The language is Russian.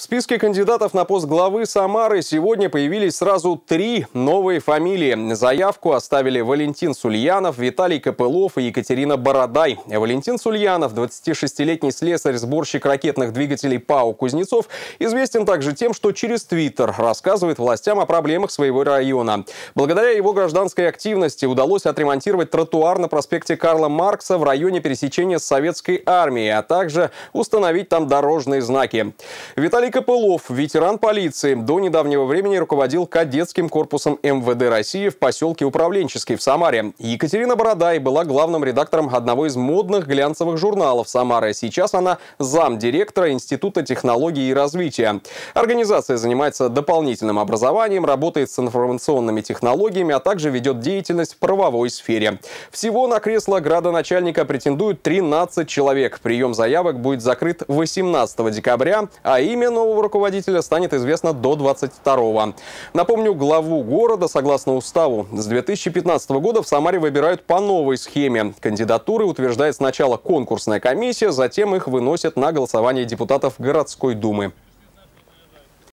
В списке кандидатов на пост главы Самары сегодня появились сразу три новые фамилии. Заявку оставили Валентин Сульянов, Виталий Копылов и Екатерина Бородай. Валентин Сульянов, 26-летний слесарь-сборщик ракетных двигателей ПАО «Кузнецов», известен также тем, что через Твиттер рассказывает властям о проблемах своего района. Благодаря его гражданской активности удалось отремонтировать тротуар на проспекте Карла Маркса в районе пересечения с Советской армией, а также установить там дорожные знаки. Виталий Виталий Копылов, ветеран полиции, до недавнего времени руководил кадетским корпусом МВД России в поселке Управленческий в Самаре. Екатерина Бородай была главным редактором одного из модных глянцевых журналов Самары. Сейчас она замдиректора Института технологий и развития. Организация занимается дополнительным образованием, работает с информационными технологиями, а также ведет деятельность в правовой сфере. Всего на кресло градоначальника претендуют 13 человек. Прием заявок будет закрыт 18 декабря, а именно нового руководителя станет известно до 22-го. Напомню, главу города, согласно уставу, с 2015 года в Самаре выбирают по новой схеме. Кандидатуры утверждает сначала конкурсная комиссия, затем их выносят на голосование депутатов городской думы.